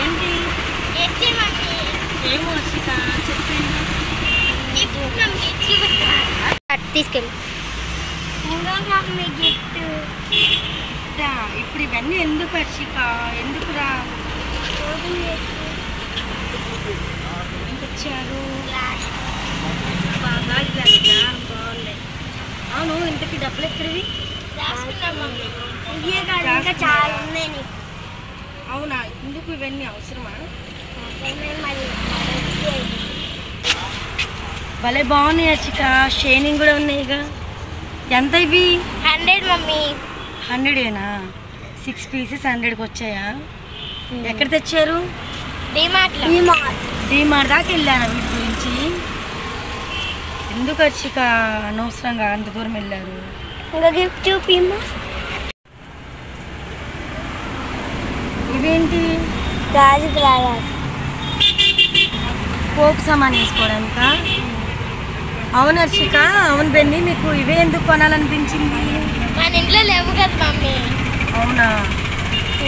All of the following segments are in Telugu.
ఏంటి? ఏమో చెప్పండి. తీసుకెళ్ళి. గిఫ్ట్. ఇప్పుడు? ఇవన్నీ ఎందుకు హర్షిక ఎందుకురా? ఎంత ఇచ్చారు బాగా? బాగుంది. అవును ఇంతకి డబ్బులు ఎక్కడివి? ఇంకా చాలా ఉన్నాయి నీకు. అవునా? ఎందుకు ఇవన్నీ అవసరమా? భలే బాగున్నాయి హర్షిక షేనింగ్ కూడా ఉన్నాయిగా ఎంత ఇవి? Hundred mummy. హండ్రెడేనా సిక్స్ పీసెస్ హండ్రెడ్కి వచ్చాయా? ఎక్కడ తెచ్చారు? డిమార్ట్ డీమార్ దాకా వెళ్ళాను వీటి గురించి? ఎందుకు హర్షిక అనవసరంగా అంత దూరం వెళ్ళారు? ఇంకా గిఫ్ట్ చూపిమ్మా. ఇవేంటి గాజు గ్లాస్ పోపు సామాన్ వేసుకోవడానిక? అవును హర్షిక అవును బెన్ని మీకు ఇవే ఎందుకు కొనాలనిపించింది? మన ఇంట్లో లేవు కదా మమ్మీ. అవునా?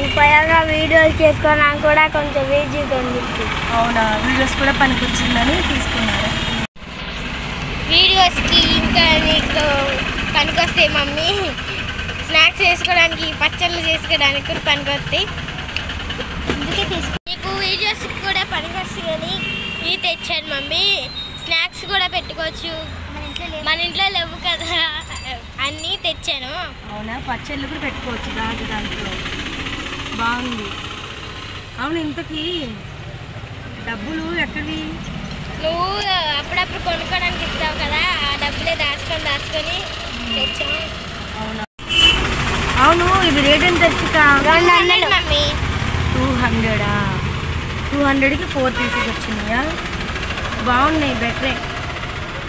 ఉపయోగ వీడియోలు చేసుకోవడానికి కూడా కొంచెం ఈజీగా ఉంది అవునా? వీడియోస్ కూడా పనికొచ్చిందని తీసుకున్నారు. వీడియోస్కి ఇంకా నీకు పనికొస్తాయి మమ్మీ. స్నాక్స్ చేసుకోవడానికి పచ్చళ్ళు చేసుకోవడానికి కూడా పనికొస్తాయి. అందుకే తీసుకో నీకు వీడియోస్కి కూడా పనికొస్తాయి కానీ ఇవి తెచ్చాను మమ్మీ. స్నాక్స్ కూడా పెట్టుకోవచ్చు. మన ఇంట్లో లేవు. కదా. అన్నీ తెచ్చాను. అవునా? పచ్చళ్ళు కూడా పెట్టుకోవచ్చు దాంట్లో దాంట్లో. బాగుంది. అవును ఇంతకీ డబ్బులు ఎక్కడివి? నువ్వు అప్పుడప్పుడు కొనుక్కోడానికి ఇస్తావు కదా. ఆ డబ్బులే దాచుకొని దాచుకొని తెచ్చాము అవునా? అవును ఇది రేట్ ఎంత హర్షిక మమ్మీ. టూ హండ్రెడా? టూ హండ్రెడ్కి ఫోర్ పీసెస్ వచ్చినాయా? బాగున్నాయి బెటరే.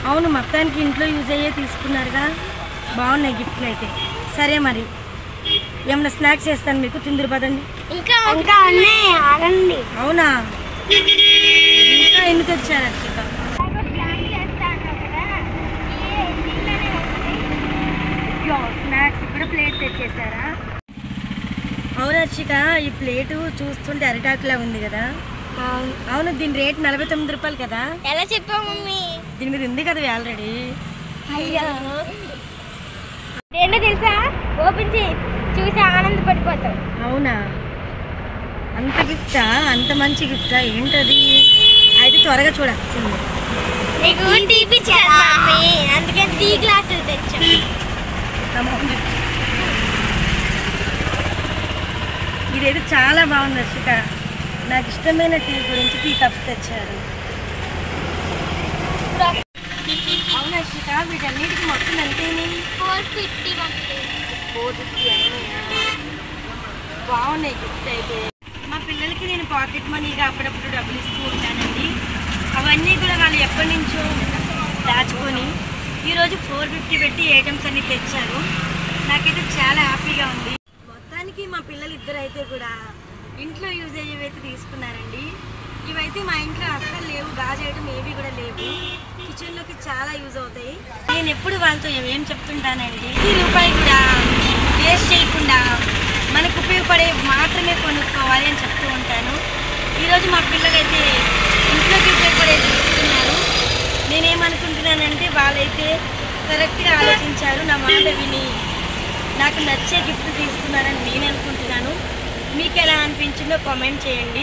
అవును మొత్తానికి ఇంట్లో యూజ్ అయ్యే తీసుకున్నారుగా. బాగున్నాయి గిఫ్ట్లు అయితే. సరే మరి. ఏమన్నా స్నాక్స్ చేస్తాను మీకు? తిందురు పదండి. ఇంకా అవునా? ఇంకా ఎన్ని తెచ్చారు హర్షిక స్నాక్స్ కూడా ప్లేట్ తెచ్చేసారా హర్షిక ఈ ప్లేటు చూస్తుంటే అరిటాకులా ఉంది కదా. అవును. దీని రేట్ నలభై తొమ్మిది రూపాయలు కదా. ఎలా చెప్పావు మమ్మీ? దీని మీద ఉంది కదా ఆల్రెడీ. అయ్యో. ఏంటో తెలుసా? ఓపెన్ చేయి. చూసి ఆనందపడిపోతావు అవునా? అంత గిఫ్టా? అంత మంచి గిఫ్టా? ఏంటది? అయితే త్వరగా చూడాల్సింది నీకు అందుకే టీ గ్లాసులు తెచ్చాం. ఇదైతే చాలా బాగుంది హర్షిక నాకు ఇష్టమైన టీ గురించి టీ కప్స్ తెచ్చారు. అవును హర్షిక వీటన్నిటికి మొత్తం ఎంతేని ఫోర్ ఫిఫ్టీ ఫోర్ ఫిఫ్టీ బాగున్నాయి గిఫ్ట్ అయితే. మా పిల్లలకి నేను పాకెట్ మనీగా అప్పుడప్పుడు డబ్బులు ఇస్తూ ఉంటానండి. అవన్నీ కూడా వాళ్ళు ఎప్పటి నుంచో దాచుకొని ఈరోజు ఫోర్ ఫిఫ్టీ పెట్టి ఐటమ్స్ అన్ని తెచ్చారు. నాకైతే చాలా హ్యాపీగా ఉంది. పిల్లలు ఇద్దరు అయితే కూడా ఇంట్లో యూజ్ అయ్యేవి అయితే తీసుకున్నారండి. ఇవైతే మా ఇంట్లో అస్సలు లేవు గాజు ఐటమ్ ఏవి కూడా లేవు. కిచెన్లోకి చాలా యూజ్ అవుతాయి. నేను ఎప్పుడు వాళ్ళతో ఏం చెప్తుంటానండి ఈ రూపాయి కూడా వేస్ట్ చేయకుండా మనకు ఉపయోగపడే మాత్రమే కొనుక్కోవాలి అని చెప్తూ ఉంటాను. ఈరోజు మా పిల్లలైతే ఇంట్లోకి ఉపయోగపడే తీసుకున్నారు. నేనేమనుకుంటున్నానంటే వాళ్ళైతే కరెక్ట్గా ఆలోచించారు. నా మాట విని నాకు నచ్చే గిఫ్ట్ తీసుకున్నారని నేను అనుకుంటున్నాను మీకు ఎలా అనిపించిందో కామెంట్ చేయండి.